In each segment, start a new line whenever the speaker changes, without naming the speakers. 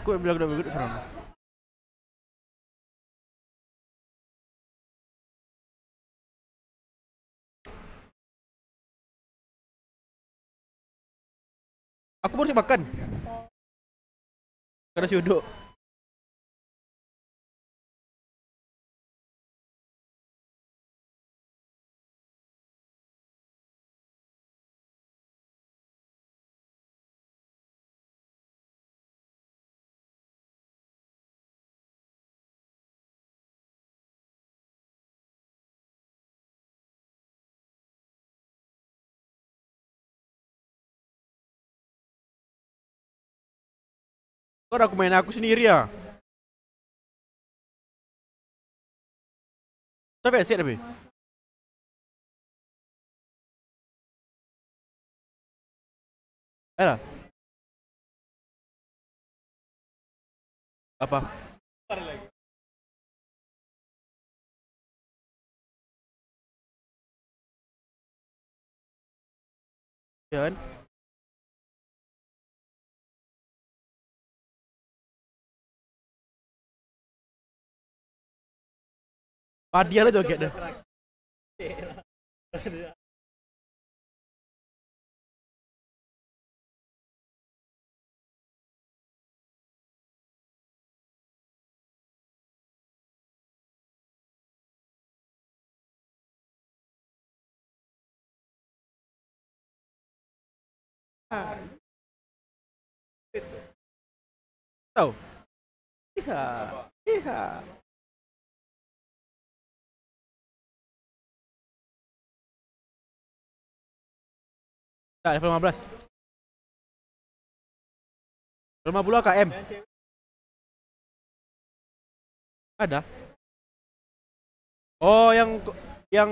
Aku bila aku dah duduk seram. Aku baru makan. Dah duduk. Kau aku main aku sendiri ah. Sampai asyik tapi. Ayolah. Apa? Ya kan? Padiah lah joget dia. Tahu? Iya. Iya. Tak, level 15 Level 50 KM Ada Oh yang Yang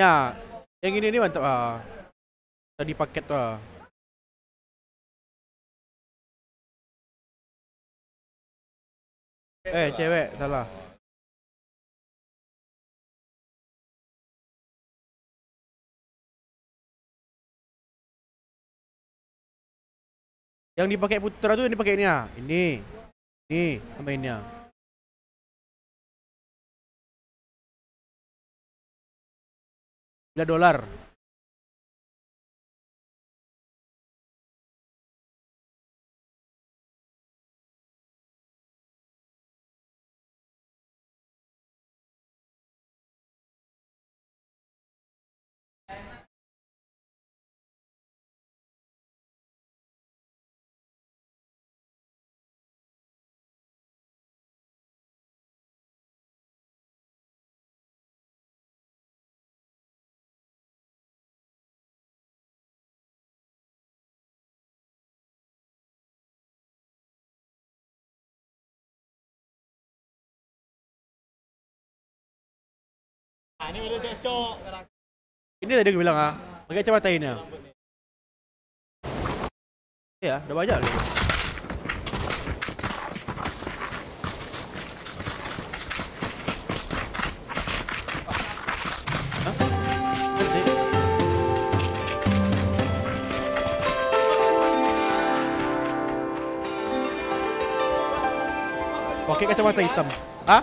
Ya Yang ini ni mantap ah. Tadi paket tu ah. Eh cewek salah Yang dipakai putra tu yang dipakai ni ah. Ini. Ni sama ini ah. Bila dolar. Ini tadi aku bilang ah. Pakai kacamata ini ah. Ya, dah banyak lagi. Pakai kacamata hitam. Ah?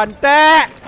Pantek! Haram.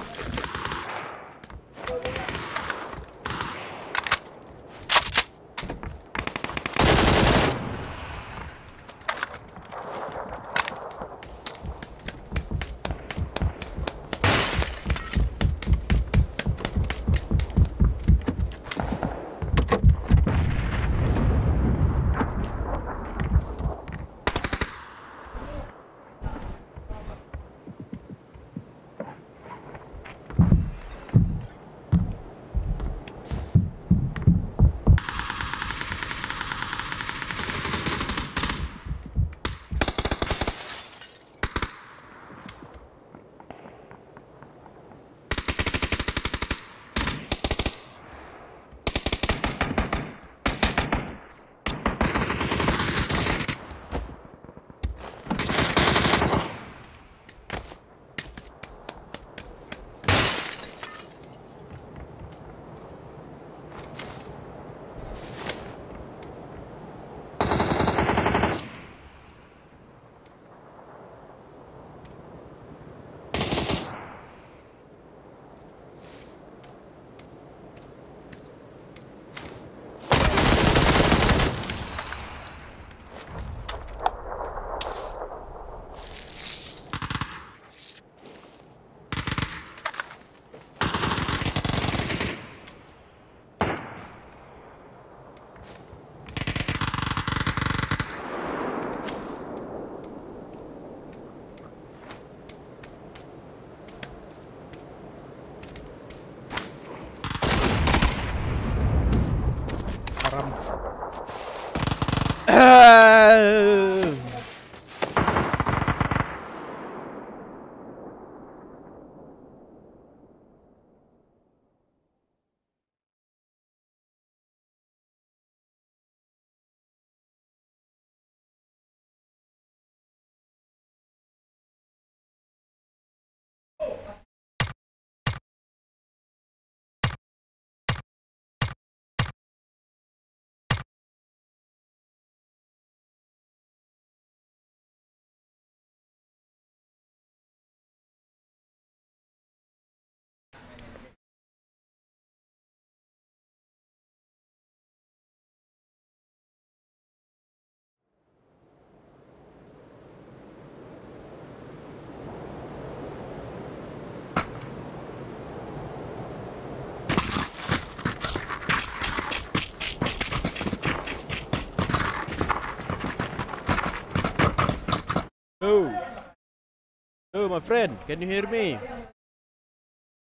Hello, my friend. Can you hear me?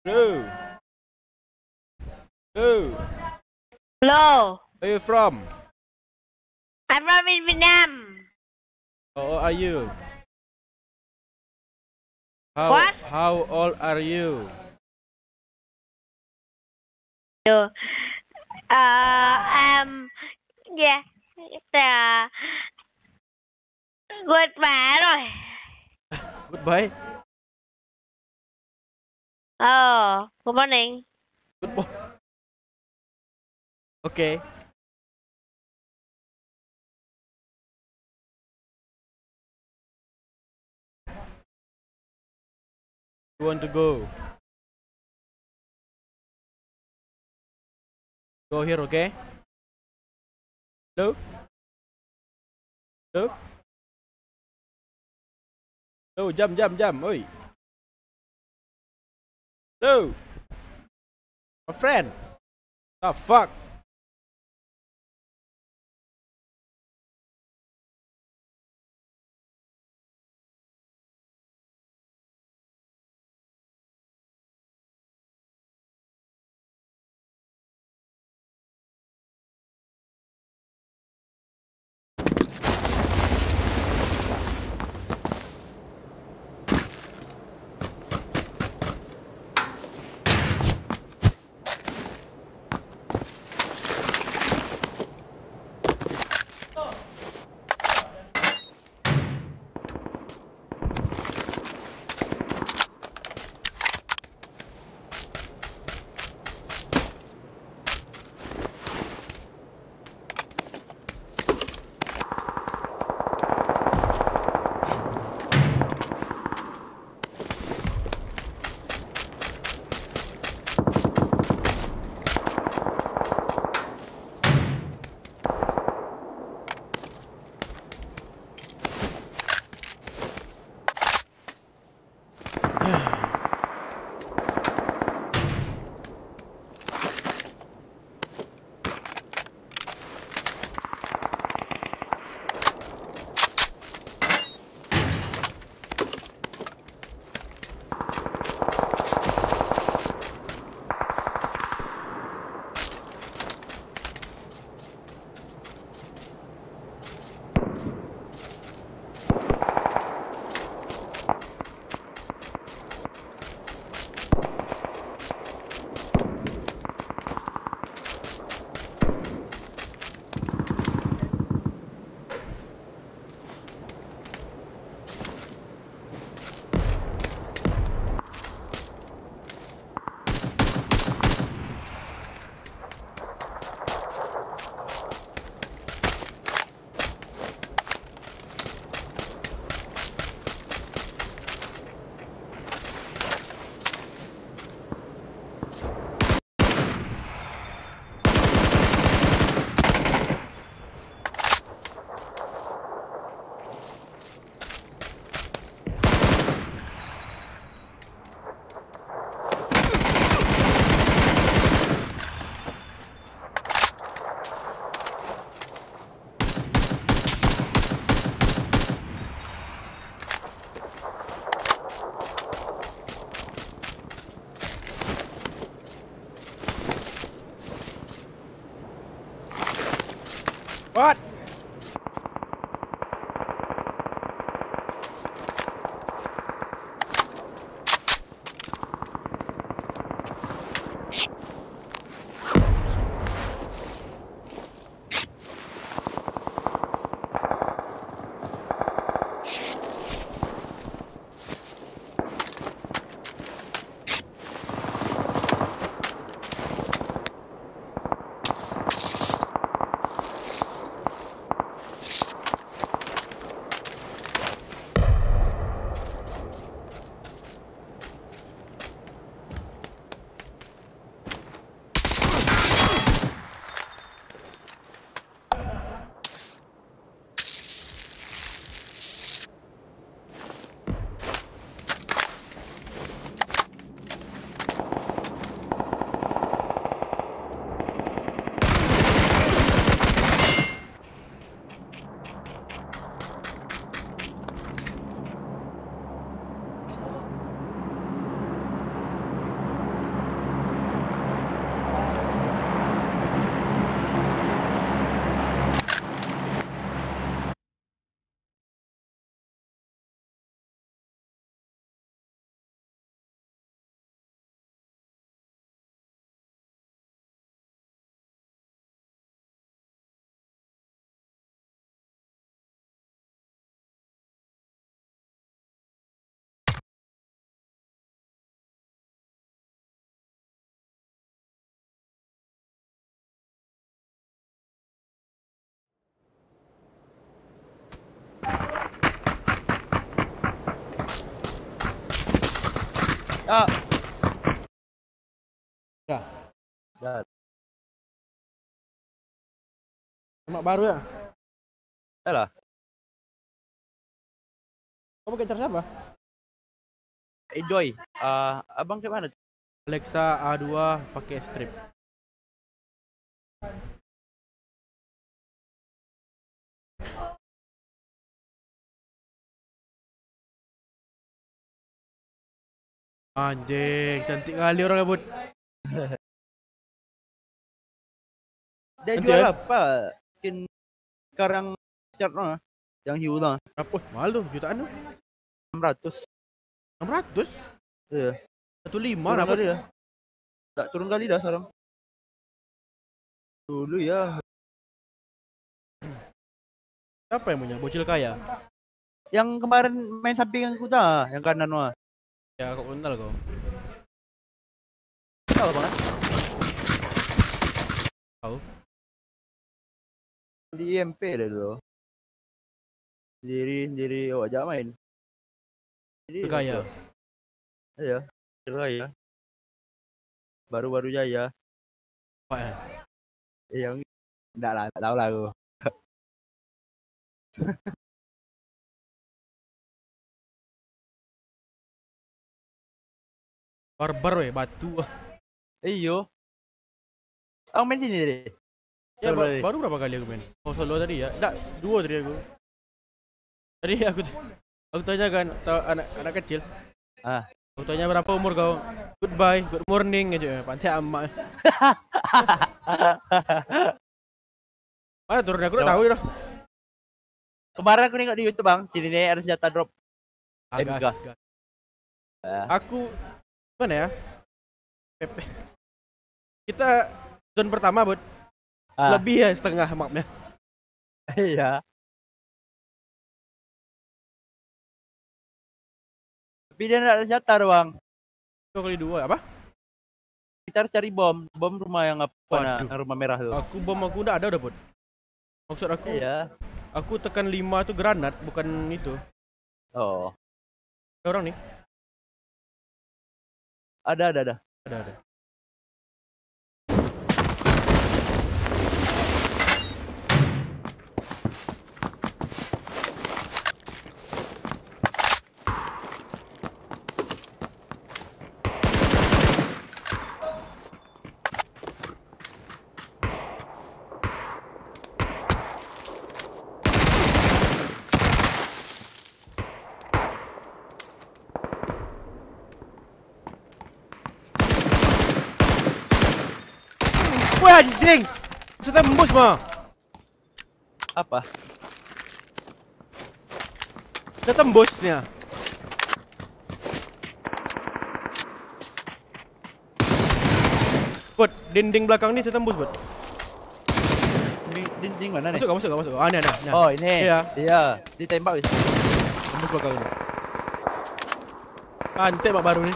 Hello. Hello.
Hello,
Where are you from?
I'm from Vietnam.
How old are you? How,
What?
How old are you?
Uh, um, yeah, uh, quên mẹ rồi.
Goodbye.
Oh, good morning.
Goodbye. Okay. You want to go? Go here, okay? Hello? Hello? Hello, jump, jump, jump, oi. Hello? My friend. The fuck?
Ah,
Dah.
dah.
Mak baru ya?
Dah lah.
Kau pakai charge apa?
Enjoy. Ah, abang ke mana?
Alexa A2 pakai strip. Anjing, cantik kali orang rambut.
Dia
Nanti
jual
eh?
apa? Mungkin sekarang cat lah. Yang hiu lah.
Apa? Mahal tu, jutaan tu.
600.
600?
Ya.
15
Turun
lah
kali dah. Tak turun kali dah sekarang. Dulu ya.
Siapa yang punya? Bocil kaya?
Yang kemarin main samping aku tak? Yang kanan wah.
Ya, kau kenal kau.
Tahu bang?
Tahu.
Di IMP dah dulu. Sendiri sendiri oh ajak main.
Kaya.
Ya. Kaya. Baru-baru jaya.
Apa ya?
Eh, yang enggak lah, tak tahu lah aku.
Barbar weh, batu ah.
Eh yo. Aku main sini tadi.
Ya, ba-
tadi.
baru berapa kali aku main? Oh, solo tadi ya? Tak, dua tadi aku. Tadi aku aku tanya kan tau, anak anak kecil.
Ah.
Aku tanya berapa umur kau? Goodbye, good morning aja. Pantai amat. Mana turun aku tak tahu dah.
Kemarin aku tengok di YouTube bang, sini ni ada senjata drop. Eh,
Agak.
Ah.
Aku mana ya? Pepe. Kita zone pertama, Bud.
Ah.
Lebih ya setengah mapnya.
Iya. Tapi dia nak ada senjata tu bang.
Dua kali dua apa?
Kita harus cari bom, bom rumah yang apa rumah merah tu.
Aku bom aku udah ada udah, Bud. Maksud aku,
Iya.
aku tekan 5 tu granat bukan itu.
Oh,
Ada orang nih.
Ada ada ada.
Ada ada. Bisa.
Apa?
Dah tembus ni ah. Bot, dinding belakang ni saya tembus bot.
Dinding, dinding mana ni?
Masuk kau, masuk kau, masuk kau. Ah, ni ada. Ni.
Oh, ini.
Ya.
Iya. Ditembak wis.
Tembus belakang ni. Pantai mak baru ni.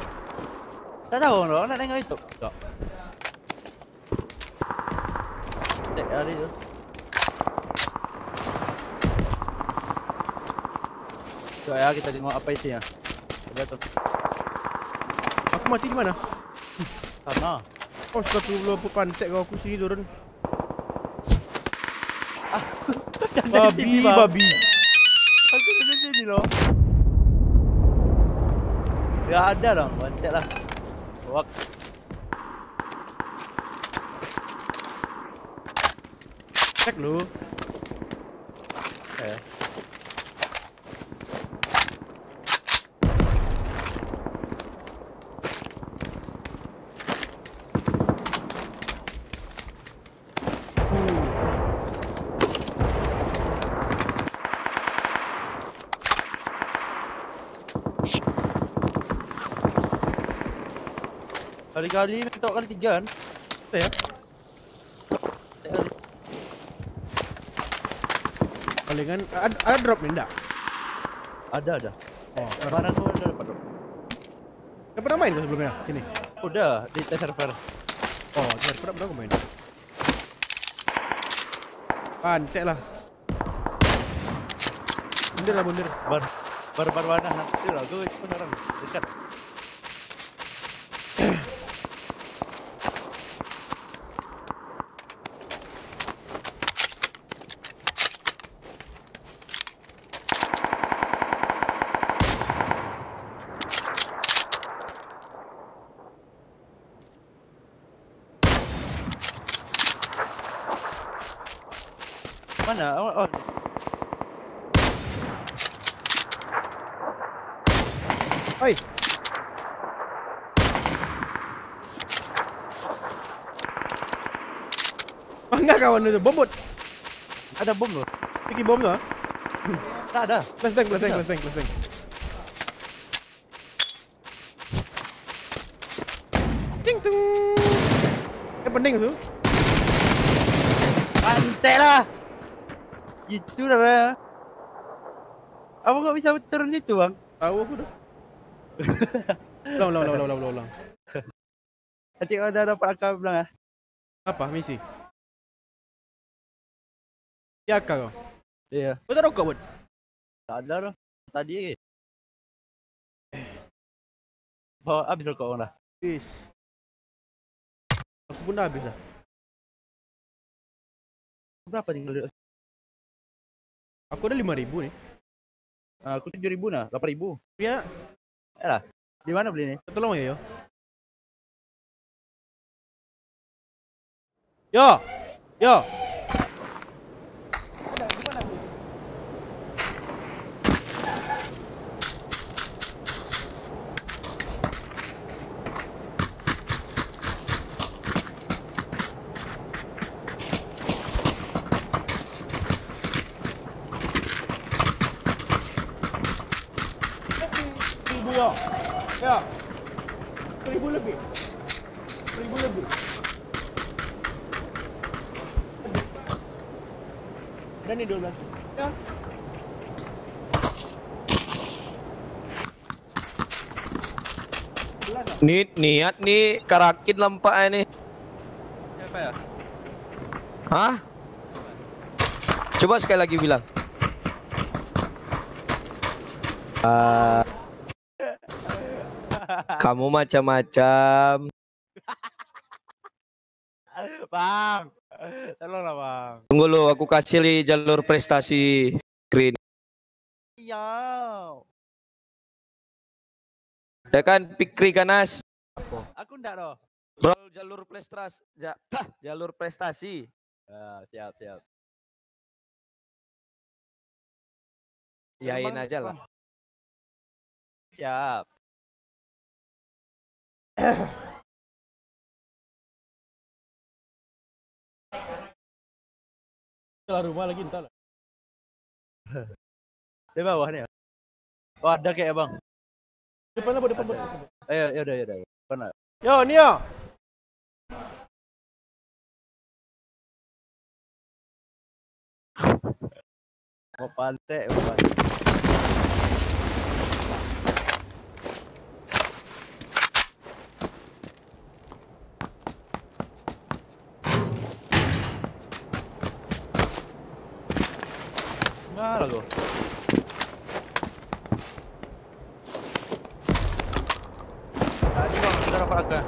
Tak tahu orang nak tengok itu. Tak. Hari tu. So ya kita tengok apa isinya. Coba tu.
Aku mati di mana?
Sana.
Oh, suka tu belum pantai kau aku sini turun. Babi, babi.
Aku ada sini loh. Ya ada dong, bantet lah. Wak.
Lu.
Eh. Kali-kali minta kali tiga kan?
Betul ya?
Kali.
Palingan ada, ada drop ni enggak?
Ada ada.
Oh,
Mana tu ada dapat tu?
Kau pernah main kau sebelumnya? Sini.
Udah di test server.
Oh, pernah pernah pernah main. Pantai lah. Bundir lah bundir.
Bar bar bar mana nanti lah gue pun orang dekat. Mana? Oh, oh.
Oi. Mana kawan tu? Bom bot.
Ada bom tu?
Pergi bom tu ah.
Tak ada.
Flashbang, flashbang, flashbang, flashbang. Ting tung. Eh pening tu.
Pantai lah. Itu dah lah. Apa kau bisa turun situ bang?
Tahu aku dah. Ulang, ulang, ulang, ulang, ulang, ulang.
Nanti kau dah dapat akal bilang ah.
Apa misi? Ya kau.
Iya.
Kau tak rokok bot?
Tak ada dah. Tadi lagi. Bawa habis rokok orang dah.
Habis. Aku pun dah habis dah.
Berapa tinggal dia?
Aku ada 5000 ni.
Ah, aku tujuh ribu nah, lapan ribu.
Ya,
Di mana beli ni?
tolong ya yo. Yo. Yo. Belas ah.
Ni niat ni karakin lampaknya ni.
Siapa ya?
Hah? Coba sekali lagi bilang. Ah, kamu macam-macam.
Bang. Tolonglah bang.
Tunggu lo, aku kasih li jalur prestasi screen.
Iya.
Ya kan, pikri ganas.
Aku ndak doh.
Bro, jalur prestasi, ja, jalur prestasi.
Ah, siap siap.
Yain aja lah.
Siap.
Keluar rumah lagi entar.
Di bawah ni. Oh ada kayak bang.
Depan lah, depan, depan.
Ayo, ya udah, ya udah. Mana?
Yo, ni yo.
Mau pantai, mau pantai. Nah, lagu. Tadi bang, kita akan.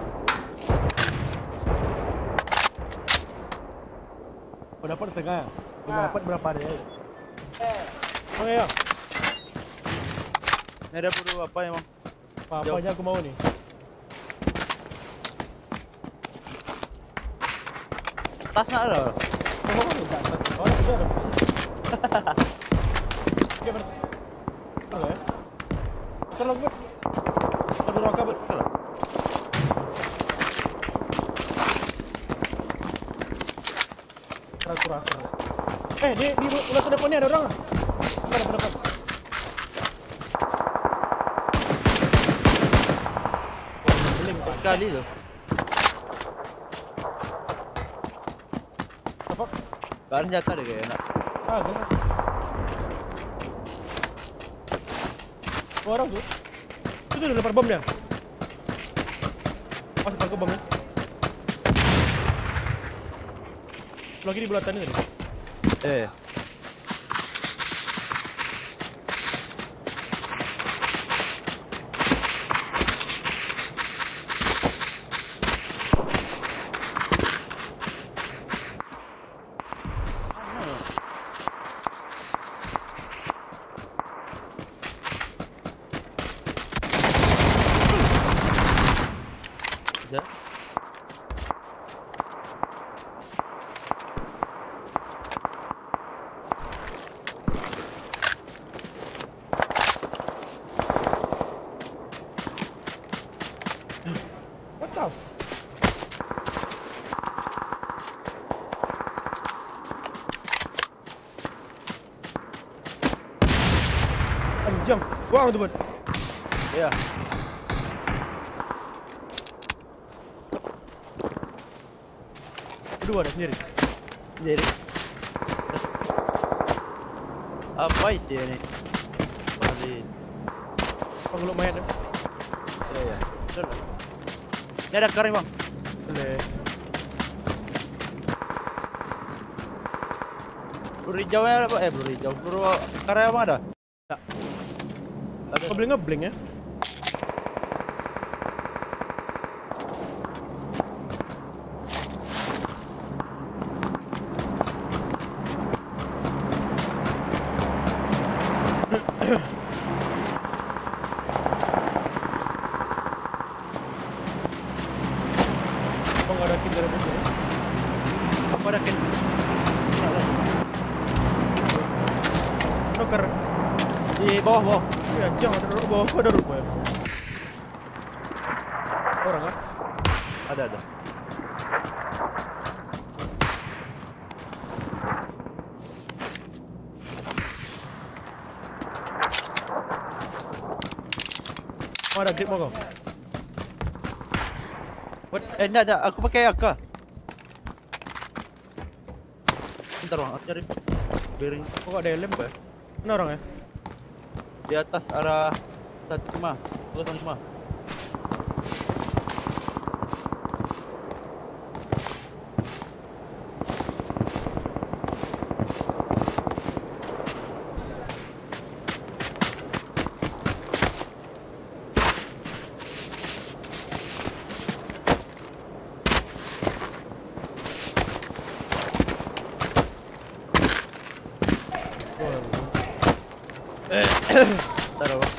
Oh, dapat setengah. Dia dapat berapa dia? Oh, ya.
Ini ada perlu apa ya bang?
Apa aja aku mau ni.
Tas nak ada?
Oh, enggak. Oh, sudah. Oke, ber. Oke. Kita lagu. Kita lagu kabel. Ragu rasa. Eh, di di ulah depan ni ada orang. Depan depan depan. Beling
Sekali tu.
Apa?
Kan jatah dia kayak nak.
Ah, jangan. Oh, orang tu. Itu tu dia lempar bom dia. Pas pakai bom ni. Lagi di bulatan ni tadi.
Eh. Bisa?
What the f... Panjang. Buang tu pun.
Ya.
Kedua dah sendiri.
Jadi. Apa isi ni? Masih.
Kau geluk mayat dia.
Ya ya. Betul. Ni ada kar ni bang.
Boleh.
Peluru hijau ya apa? Eh peluru hijau. Peluru kar yang mana ada?
Tak.
Ada.
Kau boleh ngeblank ya? Kau nggak ada kill dari musuh.
Apa ada ken?
Knocker.
Di bawah bawah.
Rupanya. Orang ah?
Ada ada.
Mau ada grip kau?
What? Eh ni ada. Aku pakai AK. Bentar bang. Aku cari. Bearing
Kau nggak ada helm apa? Mana orang ya?
di atas arah satu lima. Satu lima. Tak ada bang.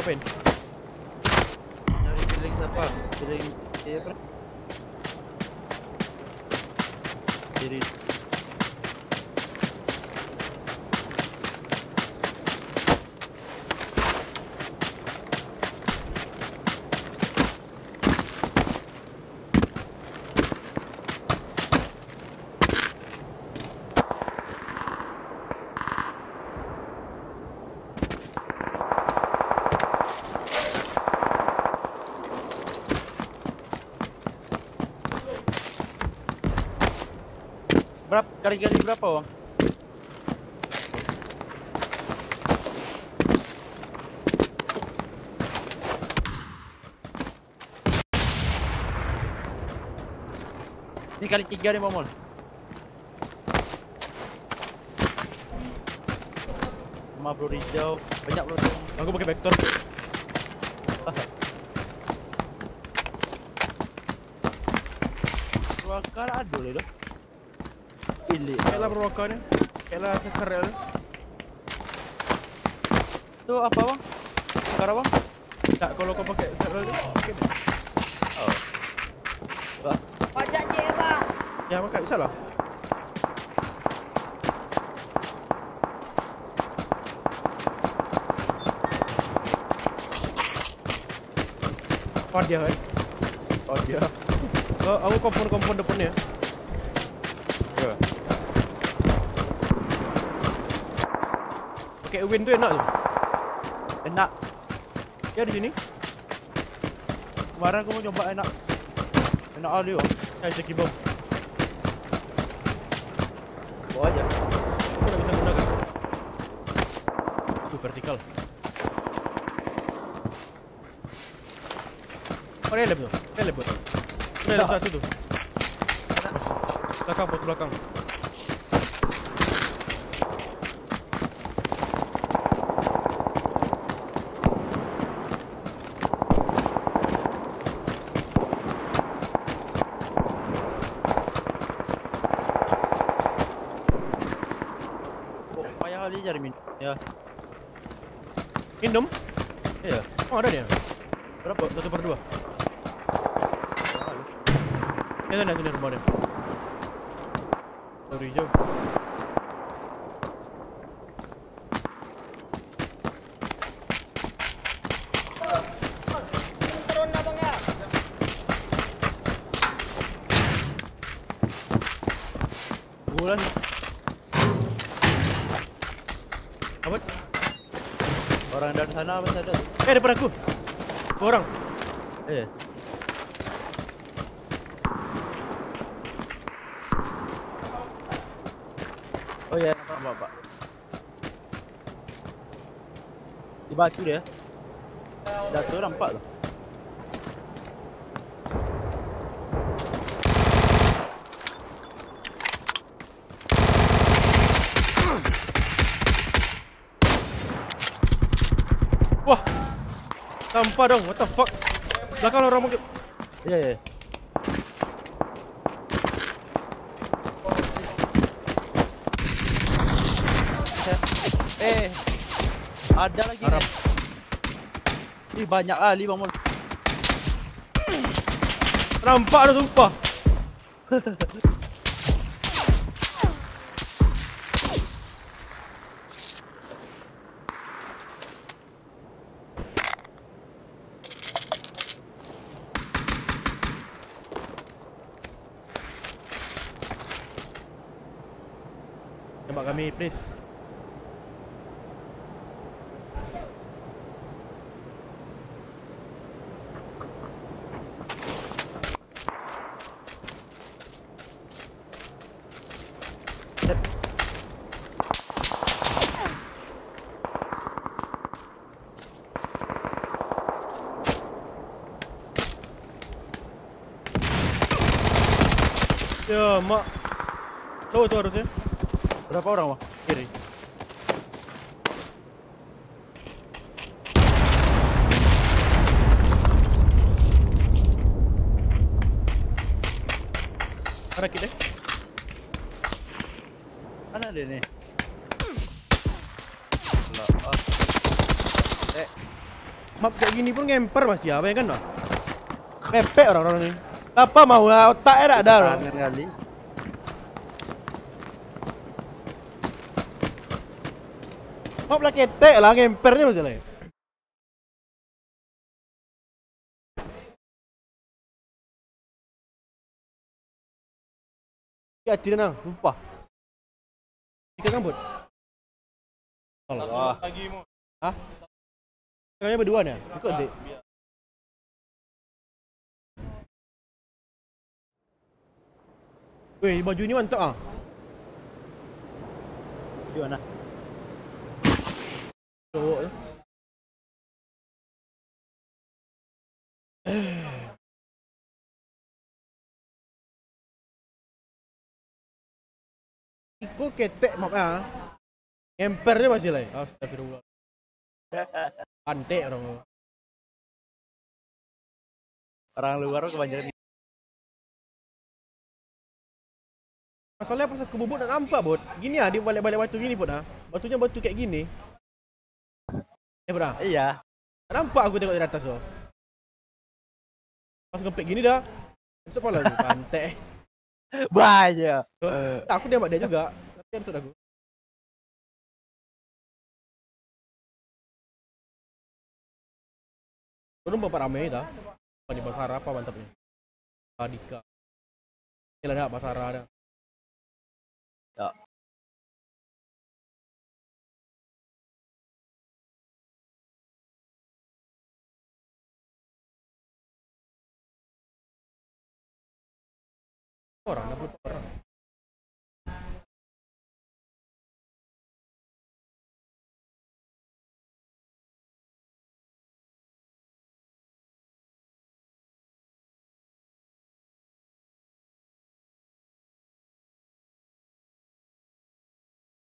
Apain?
Dari bearing siapa? Bearing eh apa? Bearing Kali-kali berapa bang? Ini kali tiga nih Mamol. Lima puluh hijau, banyak peluru.
Aku pakai vektor.
Wakar ada le tu. Pilih.
Kailah berwakar ni. Kailah sekarel.
Tu apa bang? Sekarang bang?
Tak kalau kau pakai sekarel ni. Pakai ni.
Pajak je bang.
Ya, makan salah. Oh dia kan?
Oh dia.
Oh, aku kompon-kompon depan ni.
Ya.
Pakai win tu enak je.
Enak.
Ya di sini.
Kemarin aku mau coba enak. Enak ali bang.
Saya cek bom.
Bawa aja.
Aku tak bisa gunakan. Tu vertikal. Oh, dia lab tu. Dia lab tu. Dia lab satu tu. Belakang, pos belakang.
Oh, payah ali cari min. Ya.
Minum?
Ya.
Oh, ada dia.
Berapa?
Satu per dua. Ya, sana, sini rumah dia. Sorry, jauh.
Sana apa ada?
Eh, depan aku. Dua orang.
Eh. Oh ya, nampak pak. Di batu dia. Jatuh nampak tu.
Wah. Sampah dong. What the fuck? Belakang orang mungkin.
Ya ya. Eh, ada lagi.
Harap.
Ih banyak kali bang Mul.
Nampak dah sumpah. Tembak kami please. Ya, mak. Tahu tu harusnya.
Berapa orang bang?
Kiri. Rakit eh.
Mana dia ni? Ah.
Map kayak gini pun ngemper masih ya, bayangkan tak? Mepek orang-orang ni. Apa mau lah, otaknya tak ada.
Tangan kali.
Map lah ketek lah, ngempernya macam lain. Ya, tidak nak, lupa. Ikan rambut. Allah.
Mu.
Kayaknya berdua ni. Ikut dek. Weh, baju ni mantap ah.
Gimana?
Cowok tu. Iko ketek map ah. Ngemper dia masih lah. Astagfirullah. Antek orang.
Orang luar kebanyakan
Masalahnya pas aku bubut nak nampak bot. Gini ah dia balik-balik batu gini pun ah. Batunya batu kayak gini. Eh bro.
Iya.
Tak nampak aku tengok dari atas tu. Pas ngepek gini dah. Masuk pala aku pantek.
Banyak.
Tak aku nembak dia juga. Tapi dia masuk aku. Turun berapa ramai dah. Apa di Basara apa mantapnya. Adika. Ini lah dah Basara dah.
Ya.
Orang dah berapa orang.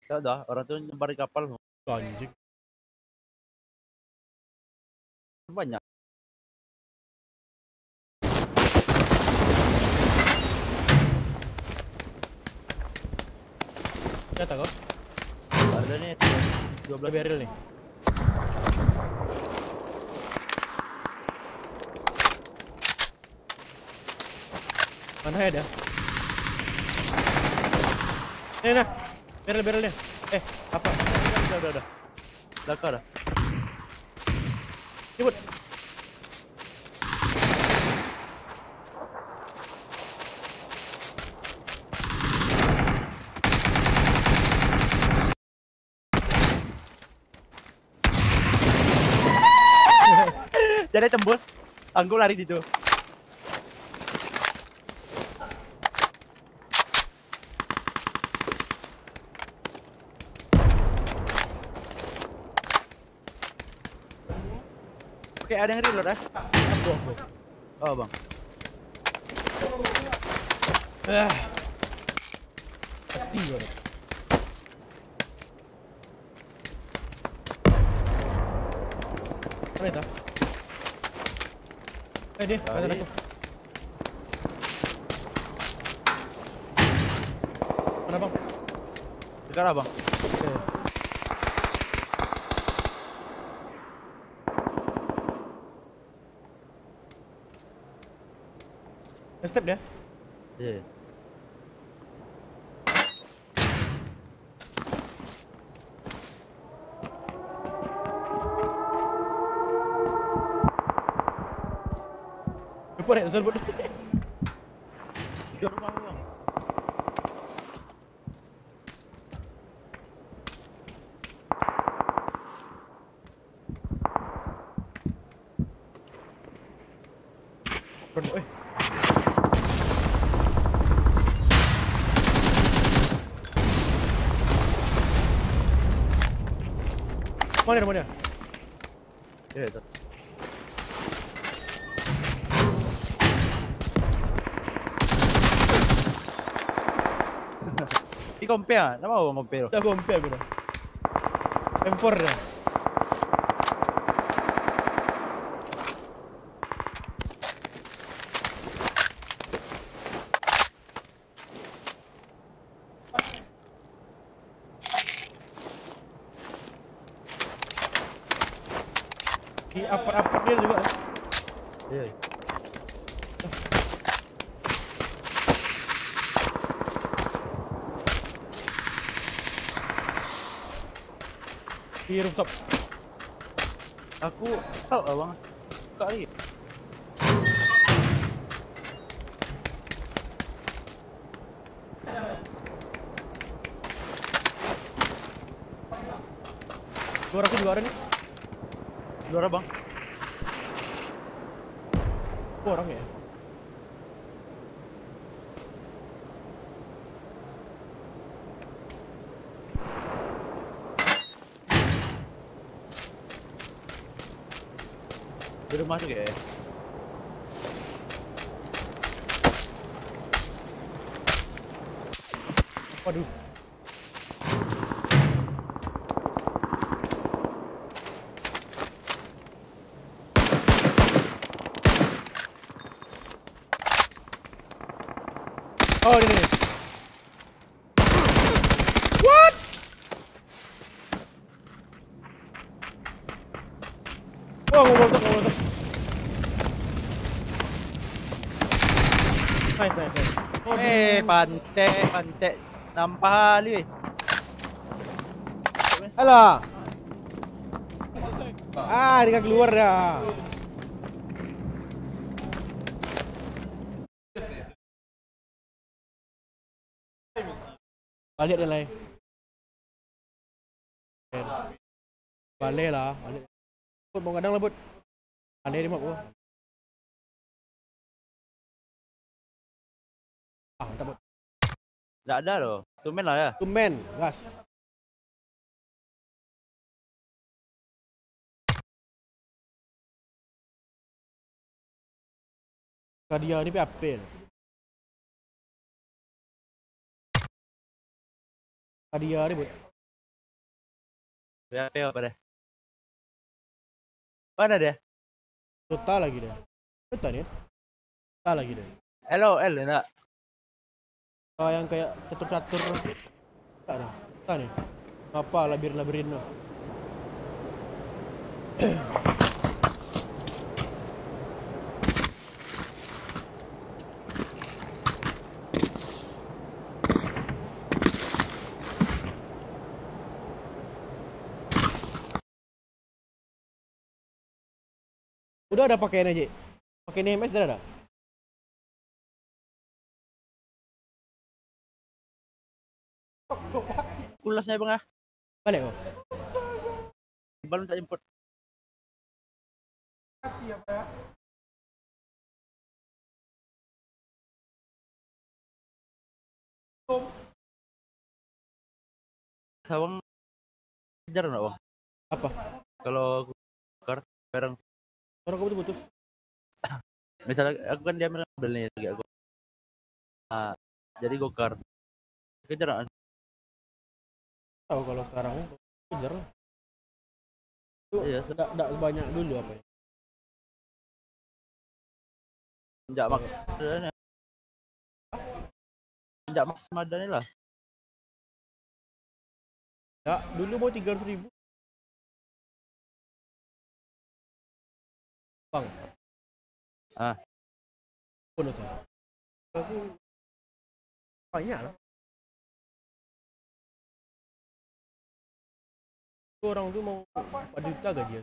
Tak dah, orang tu nyebar di kapal semua.
Anjing.
banyak.
Jatuh kau?
Ada ni 12
Lebih real ni. Mana ada? Ni nah. Barrel barrel dia. Eh, apa?
Udah, udah, udah. Belakang dah.
Ribut.
Jadi tembus. Aku lari situ. Oke, ada yang reload ah. Oh, Bang.
Ah. Mati kau. Mana dah? Eh dia, aku. Mana bang?
Sekarang, Bang.
Eh. Step dia.
Iya.
Lupa nak sebut.
Di rumah, Bang.
Eh. Mana rumah dia?
Iya, Di compare ah? Tak mau Bang compare tu?
Dah compare aku dah. M4 dah. Di apart-apart dia juga.
Iya.
Di rooftop.
Aku tahu lah bang. Buka lagi.
Luar aku juga ada ni.
Luar bang.
Oh, orang ya.
Di rumah tu kayak.
Waduh. Oh, ini ni. What? Oh, ngomong tu, ngomong tu. Nice, nice, nice. Oh,
Pantai, pantai. Nampak ali weh.
Alah. Ah, dia kan keluar dah. Balik dia lain. Balik lah, balik. Bot mau kadang lah bot. Balik mak gua. Tak
ada loh. Tu main lah ya.
Tu man, gas. Kadia ni PAP ni. Kadia ni buat.
Berapa apa dah? Mana dia?
Total lagi dia. Total ni. Total lagi dia.
Hello, L nak.
Oh, yang kayak catur-catur. Tak ada. Tak ni. Apa labirin-labirin tu. Udah ada pakai ni, Cik? Pakai NMS dah ada?
Kulas saya bang ah.
Balik kau?
Balon tak jemput. Sawang kejar nak bang?
Apa?
Kalau aku tukar barang
Orang kau putus
misalnya aku kan dia ambil nih lagi aku. Ah, jadi gokar. Kejar nak
Tahu kalau sekarang kejar lah. Tu
Iya,
tak tak sebanyak dulu apa ya.
Sejak maks ni. Sejak maks Madan ni lah.
Tak, dulu mau 300 ribu. Bang.
Ah.
Bonus lah. Aku banyak lah. Orang tu mau 4 juta gaji dia.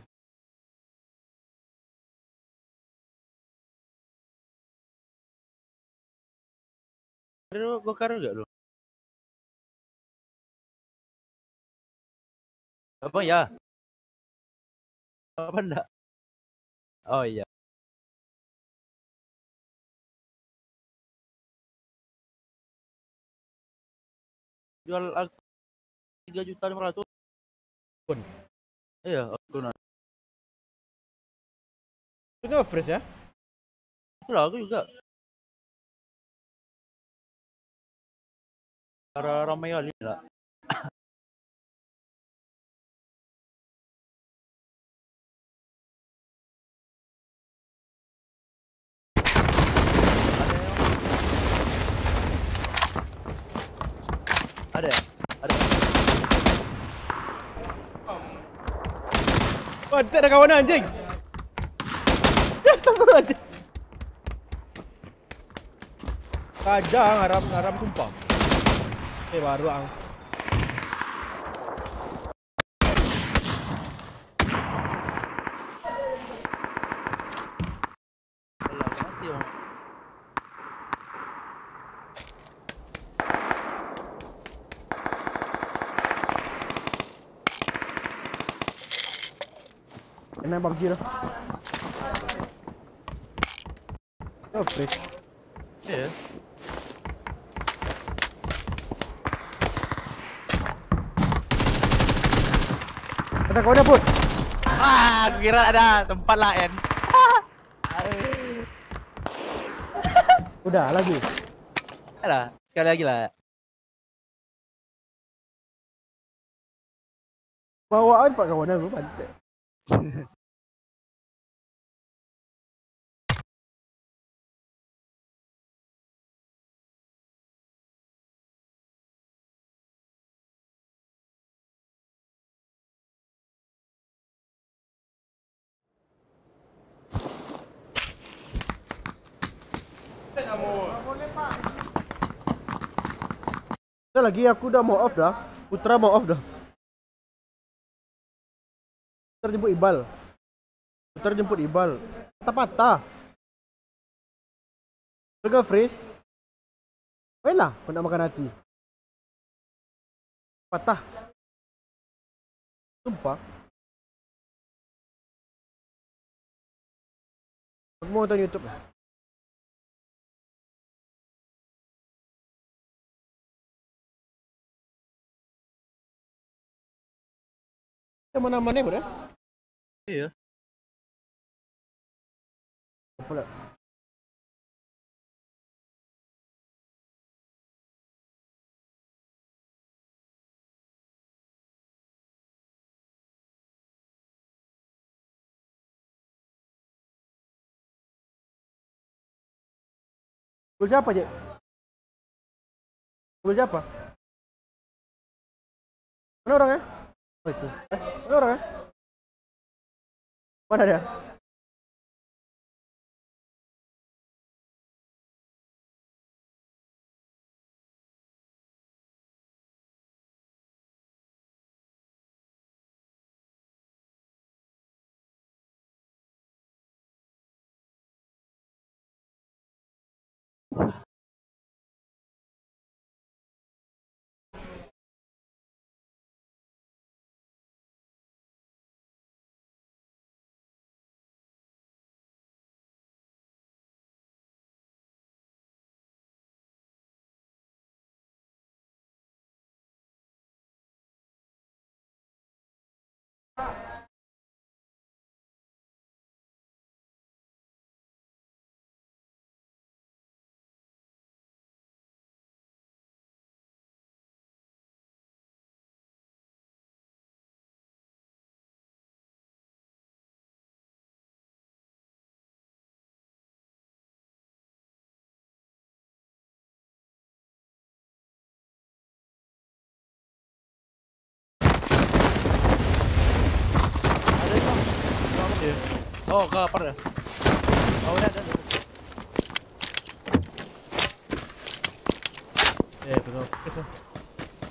Ada gokar juga lu. Apa ya? Apa enggak? Oh iya. Jual aku 3 juta 500.
Pun.
Iya, aku nak.
Kan fresh ya?
Itulah aku juga. Cara ramai kali lah. Ada Ada. ya? Ada.
Wah, tak ada kawan anjing. Astagfirullahaladzim. Kajang haram haram sumpah. Eh baru ang.
Alah, mati orang.
PUBG dah. Oh, fresh.
Ya.
Kata kau dah pun.
Ah, aku kira ada tempat lain.
Udah lagi.
Alah, sekali lagi lah.
Bawaan pak kawan aku pantai. Dah lagi aku dah mau off dah. Putra mau off dah. Putra jemput Ibal. Putra jemput Ibal. Patah-patah. Burger freeze. Baiklah, kau nak makan hati. Patah. Sumpah. Aku mau nonton YouTube. Kita mana-mana pun eh?
Iya.
Apa lah? Gol siapa, Cik? Gol siapa? Mana orangnya? Oh itu. Eh, mana orangnya? Mana dia?
Oh, ke apa dah? Oh, dah, dah.
Eh, betul. Lah.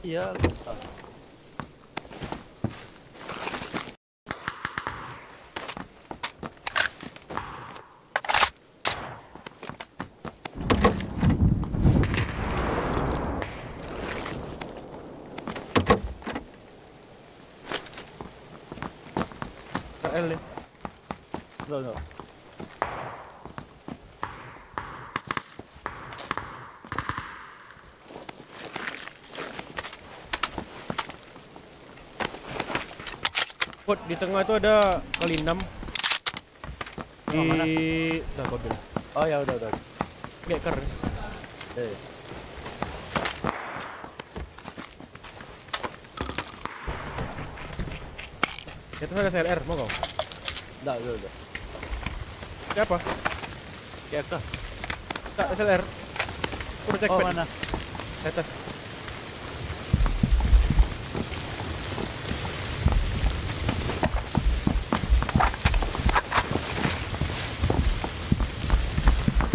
Iya.
KL
No, no.
Kot di tengah tu ada 6. Di
Oh, mana?
kau.
Oh, ya udah, udah.
Geker.
Eh.
Di atas ada CLR, mau kau?
Dah, udah, udah.
Siapa?
Kayak kah?
Tak SLR. Suruh cek
Oh,
pad.
mana?
Di atas.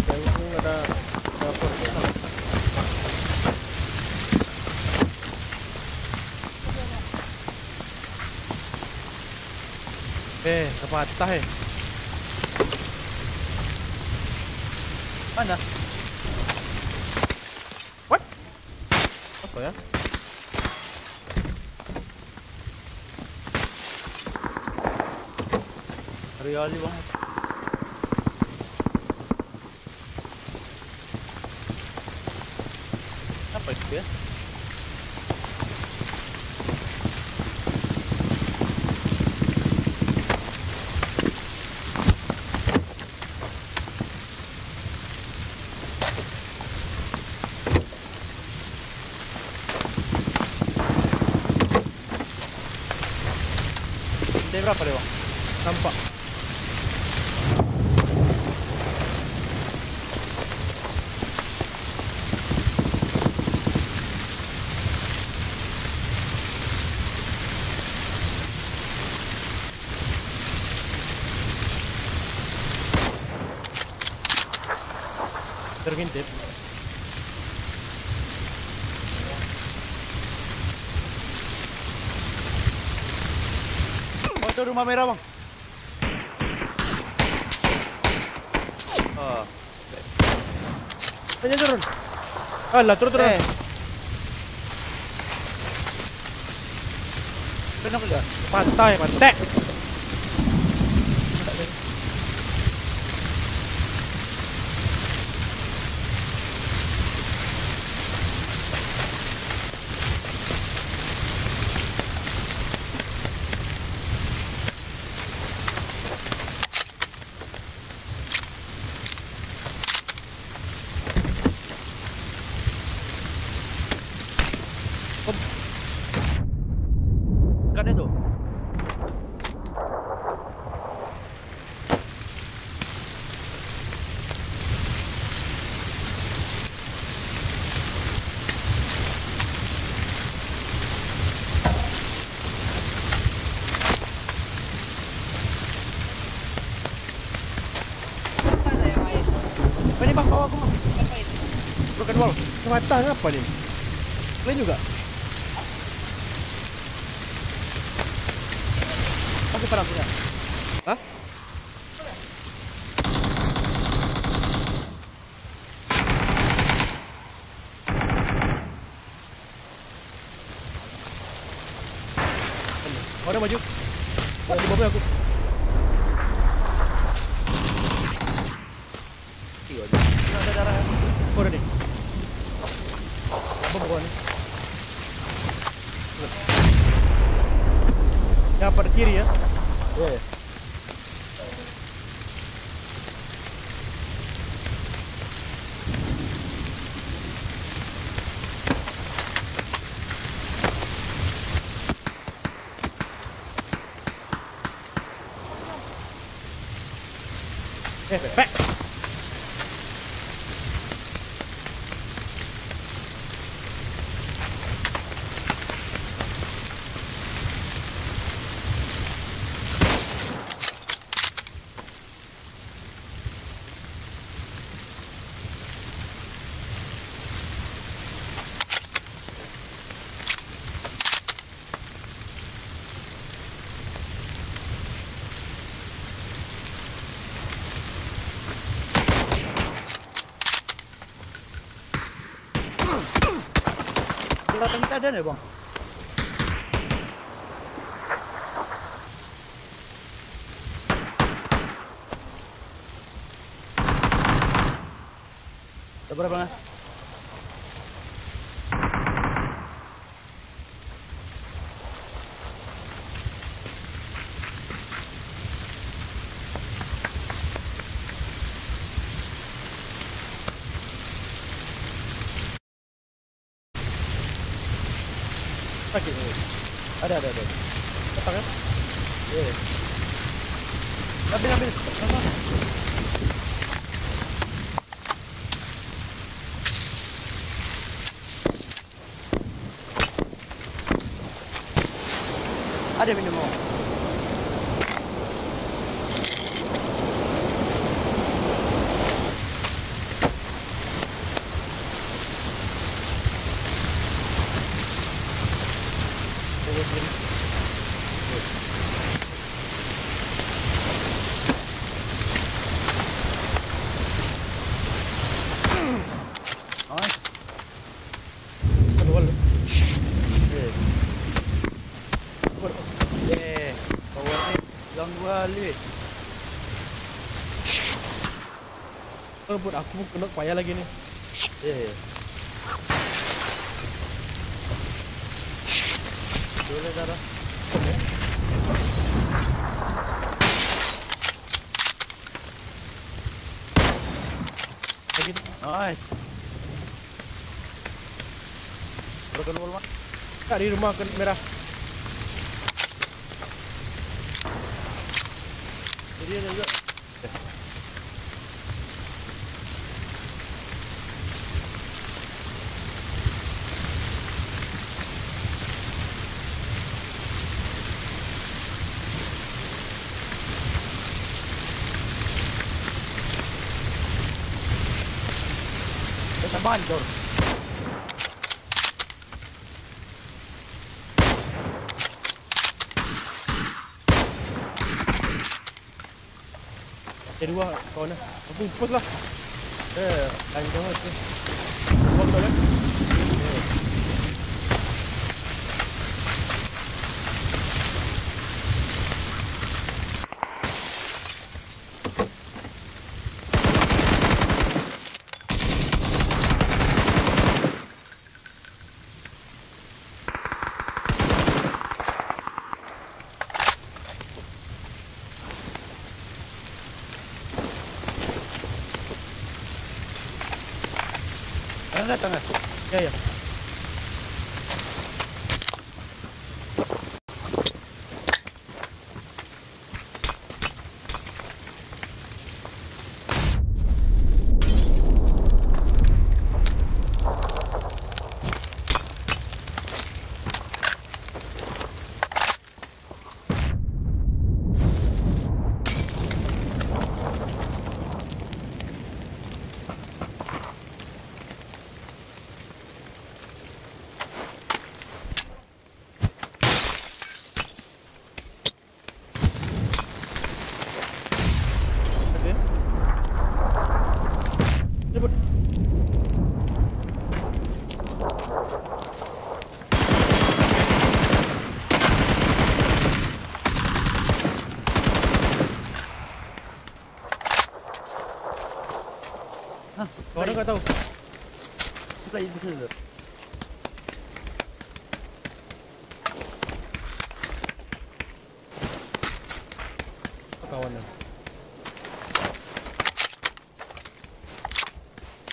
Yang itu ada dapur. Eh,
Mana?
Apa ya?
Rioli banget. Apa itu ya? Berapa dia bang?
Nampak. Terintip.
Oh itu rumah merah bang. Oh,
Tanya turun. Alah, turun turun.
Eh. kenapa enggak?
Pantai, pantai.
Kan itu.
Apa ni bang? Bawa aku bang. Broken wall. Mata apa ni? Lain juga. Pakai parang punya. Hah? Orang maju. Oh, di bawah aku.
Tiga aja.
Tidak ada darah. Oh, dah ni. Apa bawah ni? Yang pada kiri ya.
Eh.
Eh, back.
Kita ada nih bang. Ada berapa bang?
Sakit.
Ada ada ada.
Petang ya.
Eh.
Ambil, ambil. Sama.
Ada minum mau.
Kalau buat aku pun kena payah lagi ni.
Eh. Boleh darah.
Lagi.
Nice. Broken wall mak.
Kat di rumah ke merah. dia juga. Ada dua kawan lah. Aku lah. Eh, lain jangan tu. Kau kan?
no tan
estúpido.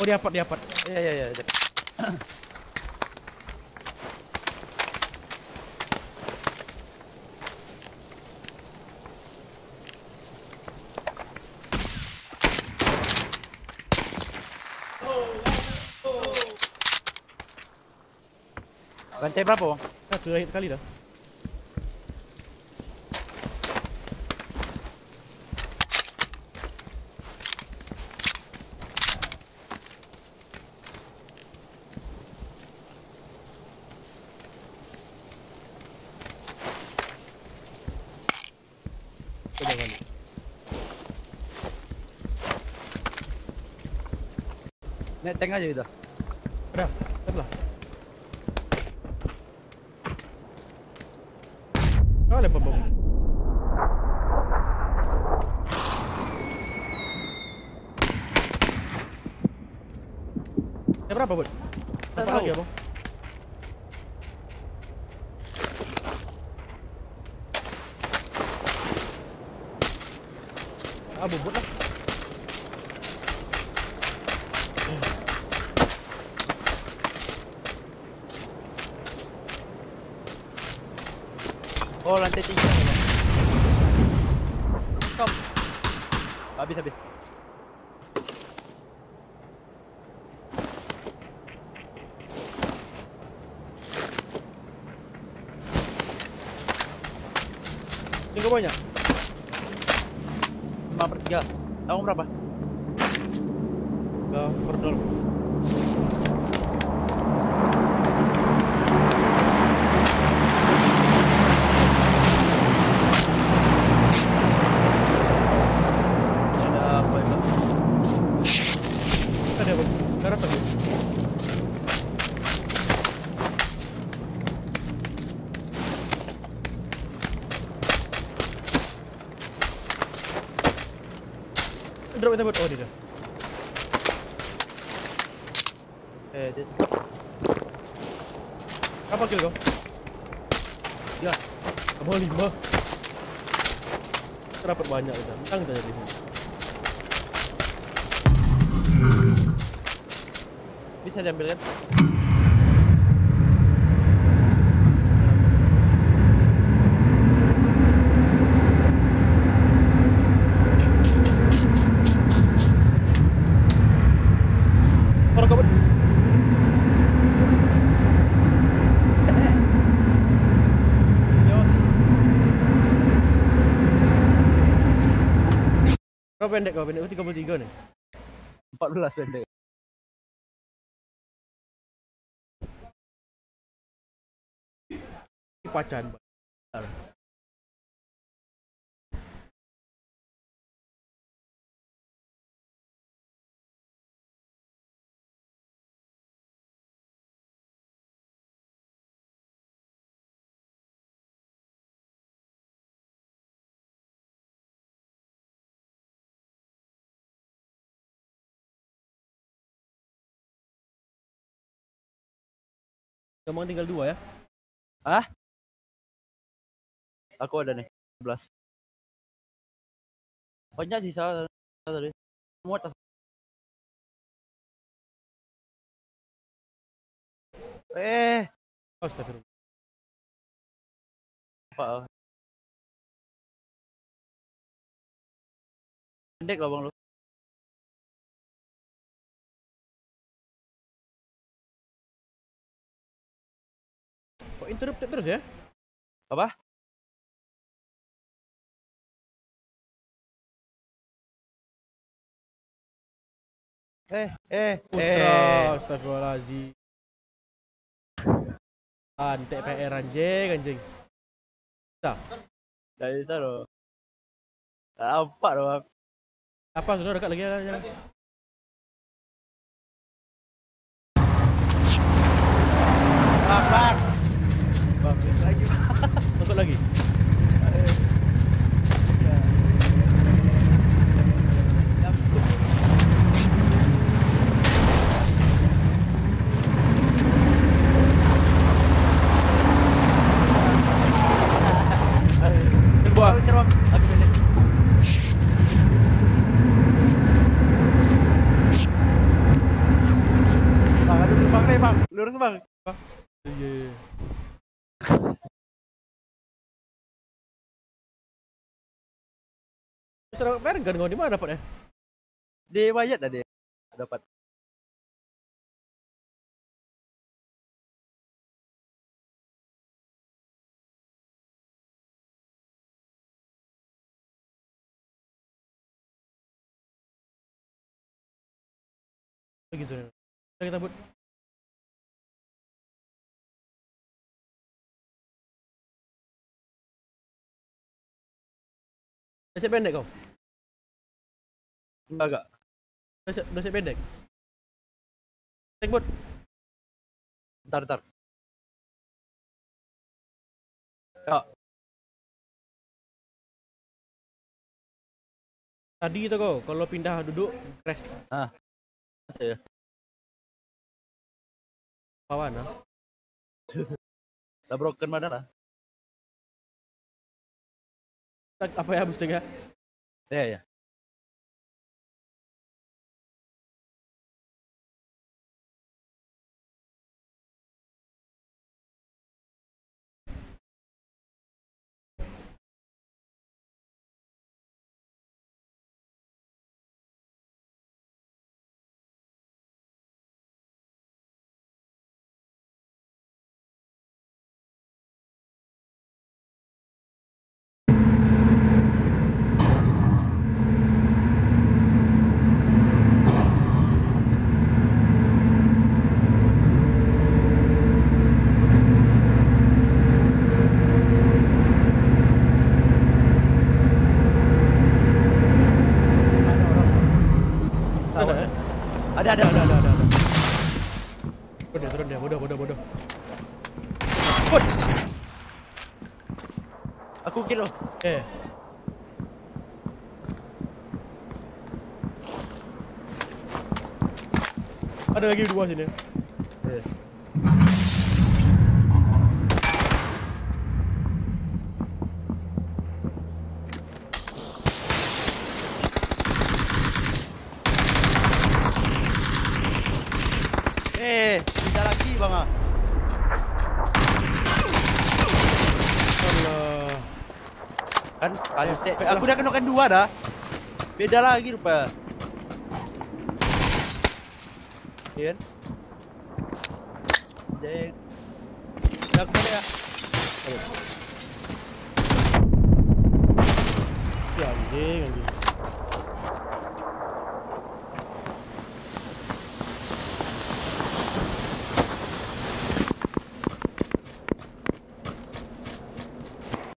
Dia dapat dia dapat.
Ya, ya, ya. ya. Lantai berapa bang?
Dah terakhir kali dah. Kau jangan balik.
Naik tank aja kita.
Dah, sebelah. Kau lepas bom. Dah berapa bot?
Tak tahu.
lagi abang? Drop kita bot. Oh, dia dah.
Eh, dia
Berapa kill kau?
tiga.
Kamu lima. Kita dapat banyak kita. Mentang kita jadi.
Bisa diambil kan?
Berapa pendek kau? Pendek kau 33 nih.
14 pendek.
Pacan. Gampang tinggal dua ya.
Aku ada nih 11. Banyak sih saya tadi. Semua tas. Eh,
Astagfirullah.
apa? Pendek lah bang lu.
Interrupted terus ya?
Apa? Eh, eh,
Putra,
eh.
astagfirullahaladzim. Antek PR anjing, anjing.
Dari itu loh. Tak nampak bang.
Apa sudah dekat lagi
bang. Bang,
lagi. Masuk lagi. Buah.
Bang, Aku pendek. Bang, aduh bang. Lurus bang.
Iya, iya. Sudah PR kan kau di mana dapat ya?
Di mayat tadi. Dapat.
Lagi sudah. Kita buat. Siap pendek kau?
Enggak
siap, dah siap pendek? Tank bot.
Ntar ntar. Ya,
Tadi tu kau, kalau pindah duduk, crash.
saya.
Pawan ah.
Dah broken mana lah.
Apa ya bus ya?
Ya ya.
Lagi dua sini.
Eh. Eh, tidak lagi bang ah.
Allah.
Kan te- aku udah kenokan dua dah. Beda lagi rupa. Tiến Dê. Đập nó đây Kiểu đi, còn gì?